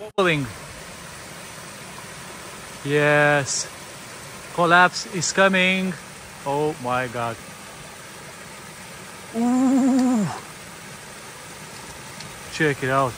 Wobbling. Yes. Collapse is coming. Oh my god. Ooh. Check it out.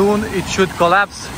Soon it should collapse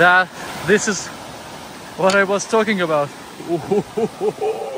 that this is what I was talking about.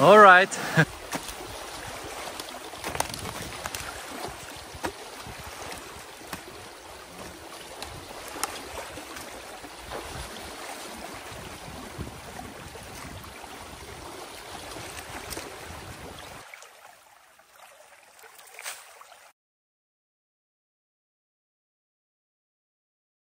All right.